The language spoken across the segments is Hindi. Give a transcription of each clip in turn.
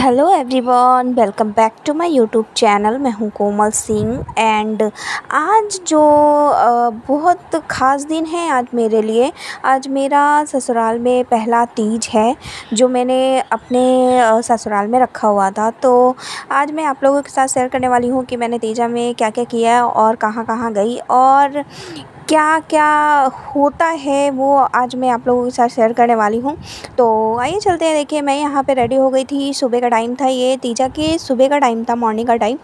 Hello everyone welcome back to my YouTube channel मैं हूँ कोमल सिंह एंड आज जो बहुत ख़ास दिन है आज मेरे लिए, आज मेरा ससुराल में पहला तीज है, जो मैंने अपने ससुराल में रखा हुआ था। तो आज मैं आप लोगों के साथ शेयर करने वाली हूँ कि मैंने तीजा में क्या क्या किया और कहाँ कहाँ गई और क्या क्या होता है वो आज मैं आप लोगों के साथ शेयर करने वाली हूँ। तो आइए चलते हैं। देखिए, मैं यहाँ पे रेडी हो गई थी। सुबह का टाइम था ये, तीजा के सुबह का टाइम था मॉर्निंग का टाइम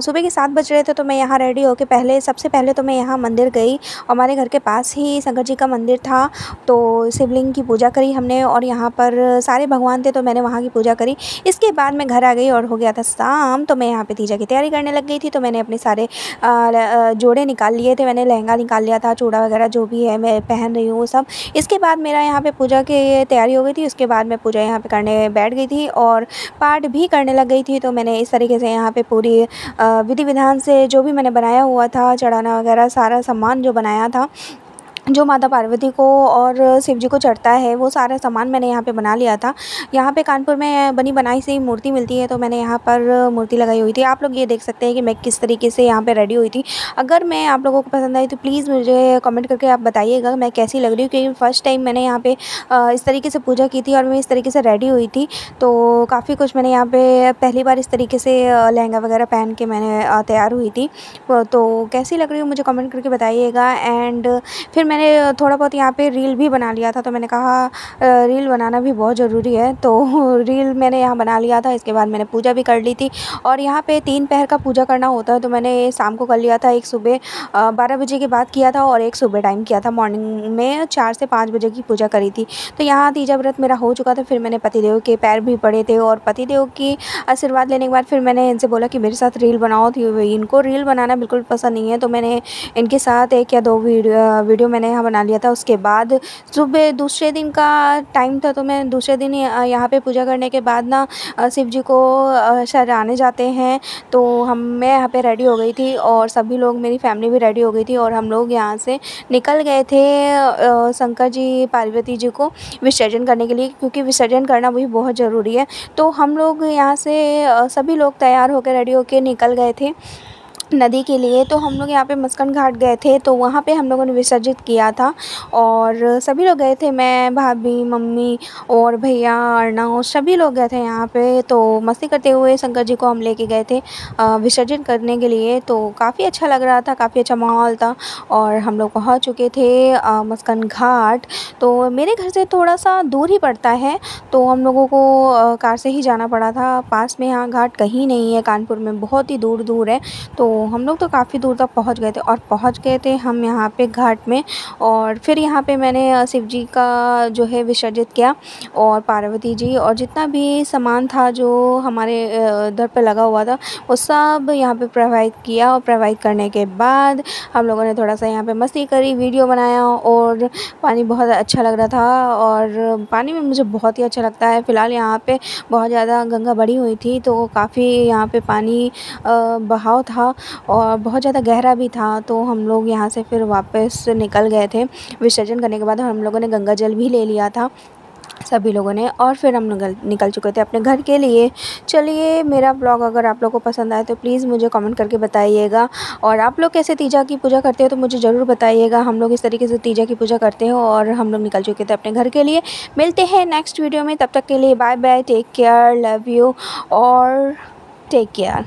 सुबह के सात बज रहे थे तो मैं यहाँ रेडी होकर पहले, सबसे पहले तो मैं यहाँ मंदिर गई। हमारे घर के पास ही शंकर जी का मंदिर था तो शिवलिंग की पूजा करी हमने और यहाँ पर सारे भगवान थे तो मैंने वहाँ की पूजा करी। इसके बाद मैं घर आ गई और हो गया था शाम तो मैं यहाँ पर तीजा की तैयारी करने लग गई थी। तो मैंने अपने सारे जोड़े निकाल लिए थे, मैंने लहंगा निकाल लिया था चूड़ा वगैरह जो भी है, मैं पहन रही हूँ, वो सब। इसके बाद मेरा यहाँ पे पूजा की तैयारी हो गई थी। उसके बाद मैं पूजा यहाँ पे करने बैठ गई थी और पाठ भी करने लग गई थी। तो मैंने इस तरीके से यहाँ पे पूरी विधि विधान से जो भी मैंने बनाया हुआ था, चढ़ाना वगैरह, सारा सामान जो बनाया था जो माता पार्वती को और शिव जी को चढ़ता है, वो सारा सामान मैंने यहाँ पे बना लिया था। यहाँ पे कानपुर में बनी बनाई से ही मूर्ति मिलती है तो मैंने यहाँ पर मूर्ति लगाई हुई थी। आप लोग ये देख सकते हैं कि मैं किस तरीके से यहाँ पे रेडी हुई थी। अगर मैं आप लोगों को पसंद आई तो प्लीज़ मुझे कमेंट करके आप बताइएगा मैं कैसी लग रही हूँ, क्योंकि फ़र्स्ट टाइम मैंने यहाँ पर इस तरीके से पूजा की थी और मैं इस तरीके से रेडी हुई थी। तो काफ़ी कुछ मैंने यहाँ पर पहली बार इस तरीके से लहंगा वगैरह पहन के मैंने तैयार हुई थी। तो कैसी लग रही हूँ मुझे कमेंट करके बताइएगा। एंड फिर मैंने थोड़ा बहुत यहाँ पे रील भी बना लिया था तो मैंने कहा रील बनाना भी बहुत ज़रूरी है। तो रील मैंने यहाँ बना लिया था, इसके बाद मैंने पूजा भी कर ली थी। और यहाँ पे तीन पहर का पूजा करना होता है तो मैंने शाम को कर लिया था, एक सुबह बारह बजे के बाद किया था और एक सुबह टाइम किया था। मॉर्निंग में चार से पाँच बजे की पूजा करी थी। तो यहाँ तीजा व्रत मेरा हो चुका था, फिर मैंने पतिदेव के पैर भी पड़े थे और पतिदेव की आशीर्वाद लेने के बाद फिर मैंने इनसे बोला कि मेरे साथ रील बनाओ थी इनको रील बनाना बिल्कुल पसंद नहीं है। तो मैंने इनके साथ एक या दो वीडियो वीडियो मैंने यहाँ बना लिया था, उसके बाद सुबह दूसरे दिन का टाइम था तो मैं दूसरे दिन यहाँ पे पूजा करने के बाद ना शिव जी को सजाने जाते हैं। तो हम, मैं यहाँ पे रेडी हो गई थी और सभी लोग, मेरी फैमिली भी रेडी हो गई थी और हम लोग यहाँ से निकल गए थे शंकर जी, पार्वती जी को विसर्जन करने के लिए, क्योंकि विसर्जन करना भी बहुत ज़रूरी है। तो हम लोग यहाँ से सभी लोग तैयार होकर रेडी होकर निकल गए थे। नदी के लिए तो हम लोग यहाँ पे मस्कन घाट गए थे तो वहाँ पे हम लोगों ने विसर्जित किया था। और सभी लोग गए थे, मैं, भाभी, मम्मी और भैया, अर्नव, सभी लोग गए थे यहाँ पे। तो मस्ती करते हुए शंकर जी को हम लेके गए थे विसर्जन करने के लिए। तो काफ़ी अच्छा लग रहा था, काफ़ी अच्छा माहौल था और हम लोग पहुँच चुके थे मस्कन घाट। तो मेरे घर से थोड़ा सा दूर ही पड़ता है तो हम लोगों को कार से ही जाना पड़ा था। पास में यहाँ घाट कहीं नहीं है, कानपुर में बहुत ही दूर दूर है। तो हम लोग तो काफ़ी दूर तक पहुँच गए थे और पहुँच गए थे हम यहाँ पे घाट में और फिर यहाँ पे मैंने शिव जी का जो है विसर्जित किया और पार्वती जी और जितना भी सामान था जो हमारे दर पे लगा हुआ था, वो सब यहाँ पे प्रोवाइड किया और प्रोवाइड करने के बाद हम लोगों ने थोड़ा सा यहाँ पे मस्ती करी, वीडियो बनाया और पानी बहुत अच्छा लग रहा था और पानी में मुझे बहुत ही अच्छा लगता है। फ़िलहाल यहाँ पे बहुत ज़्यादा गंगा बढ़ी हुई थी तो काफ़ी यहाँ पे पानी बहाव था और बहुत ज़्यादा गहरा भी था तो हम लोग यहाँ से फिर वापस निकल गए थे। विसर्जन करने के बाद हम लोगों ने गंगा जल भी ले लिया था, सभी लोगों ने, और फिर हम निकल निकल चुके थे अपने घर के लिए। चलिए, मेरा ब्लॉग अगर आप लोगों को पसंद आए तो प्लीज़ मुझे कमेंट करके बताइएगा। और आप लोग कैसे तीजा की पूजा करते हो तो मुझे ज़रूर बताइएगा। हम लोग इस तरीके से तीजा की पूजा करते हैं और हम लोग निकल चुके थे अपने घर के लिए। मिलते हैं नेक्स्ट वीडियो में, तब तक के लिए bye bye take care, love you, और टेक केयर।